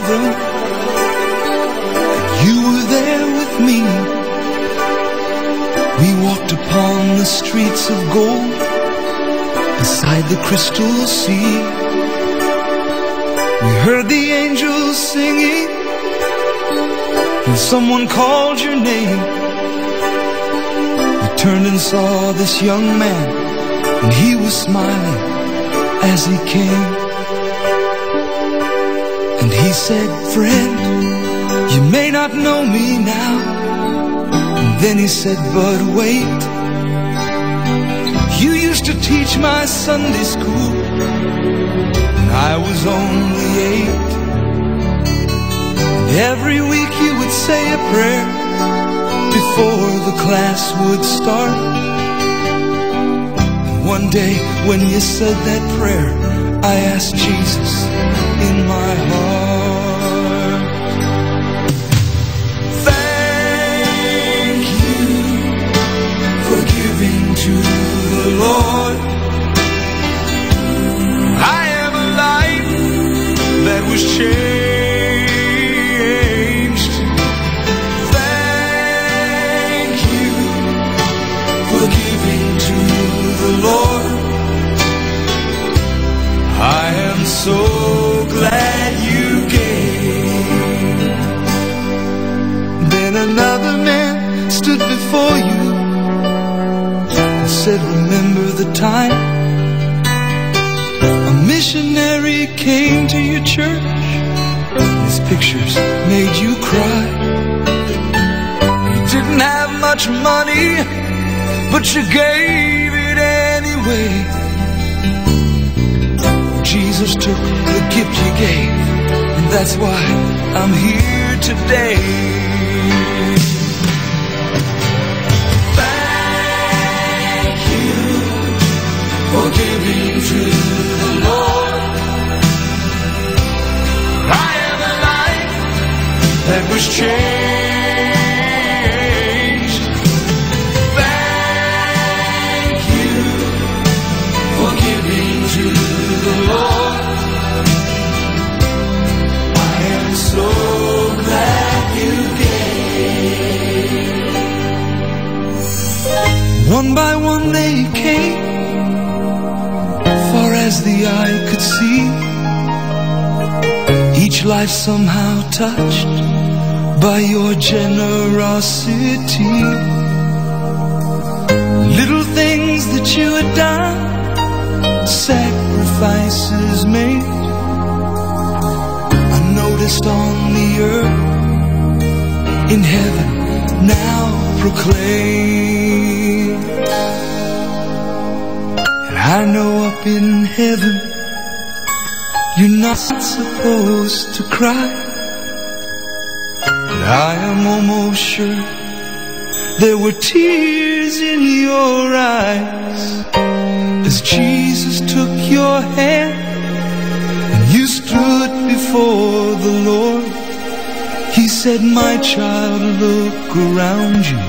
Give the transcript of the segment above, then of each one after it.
heaven. And you were there with me. We walked upon the streets of gold beside the crystal sea. We heard the angels singing and someone called your name. We turned and saw this young man and he was smiling as he came. And he said, friend, you may not know me now. And then he said, but wait. You used to teach my Sunday school when I was only eight. And every week you would say a prayer before the class would start. And one day when you said that prayer, I asked Jesus in my heart. Lord. I am a life that was changed. Came to your church. His pictures made you cry. You didn't have much money, but you gave it anyway. Jesus took the gift you gave, and that's why I'm here today. Thank you for giving to by one they came, far as the eye could see. Each life somehow touched by your generosity. Little things that you had done sacrifices made. I noticed on the earth, in heaven, now proclaim. I know up in heaven, you're not supposed to cry. But I am almost sure there were tears in your eyes as Jesus took your hand and you stood before the Lord. He said, My child, look around you,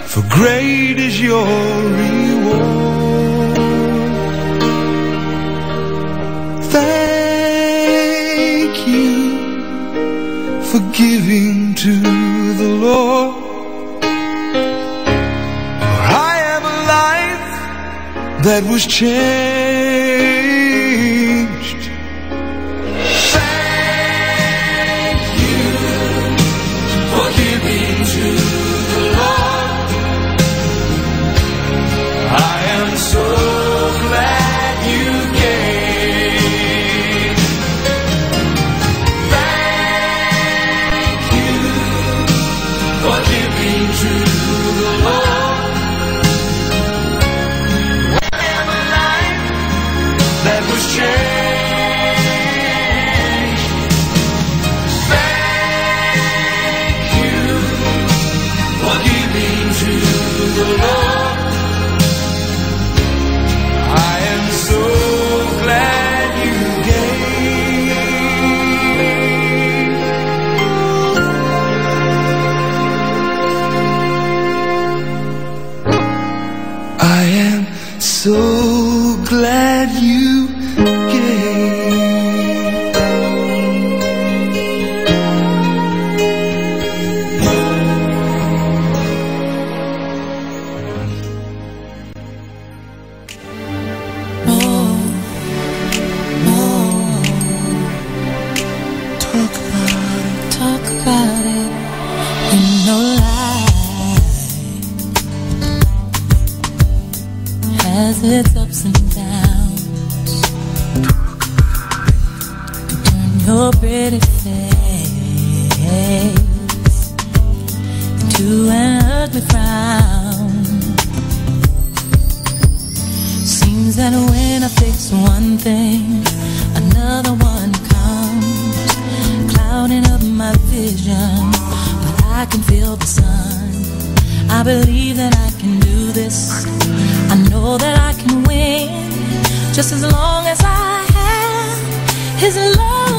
for, great is your reward. For giving to the Lord. For I am a life that was changed. Your pretty face into an ugly frown. Seems that when I fix one thing, another one comes, clouding up my vision. But I can feel the sun. I believe that I can do this. I know that I can win just as long as I have His love.